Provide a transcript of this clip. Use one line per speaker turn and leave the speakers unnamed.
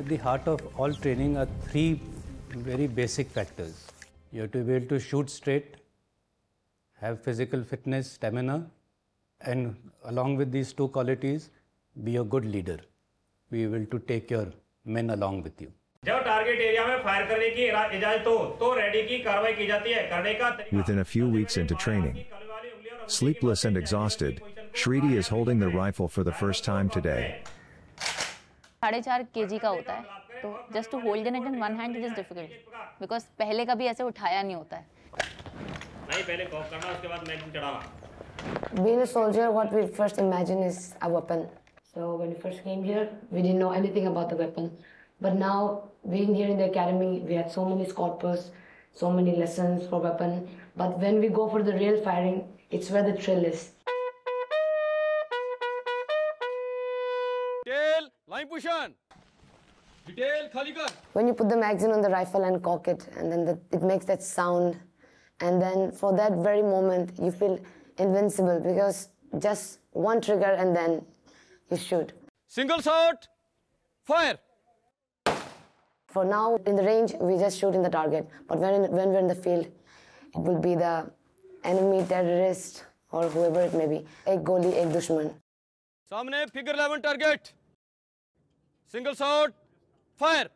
At the heart of all training are three very basic factors. You have to be able to shoot straight, have physical fitness, stamina, and along with these two qualities, be a good leader. Be able to take your men along with you.
Within a few weeks into training, sleepless and exhausted, Shridi is holding the rifle for the first time today.
साढ़े चार के जी का होता है। तो just to hold an an one hand is is difficult because पहले कभी ऐसे उठाया नहीं होता है।
नहीं पहले करना उसके बाद मैगजीन चढ़ाना।
Being a soldier what we first imagine is a weapon so when we first came here we didn't know anything about the weapon but now being here in the academy we had so many scorpers so many lessons for weapon but when we go for the real firing it's where the thrill
is Tail, line. Detail, khali kar.
When you put the magazine on the rifle and cock it, and then the, it makes that sound, and then for that very moment you feel invincible because just one trigger and then you shoot.
Single shot, fire.
For now, in the range, we just shoot in the target. But when, when we're in the field, it will be the enemy, terrorist, or whoever it may be. Ek goli, ek dushman.
Samne, figure 11 target. Single sword, fire!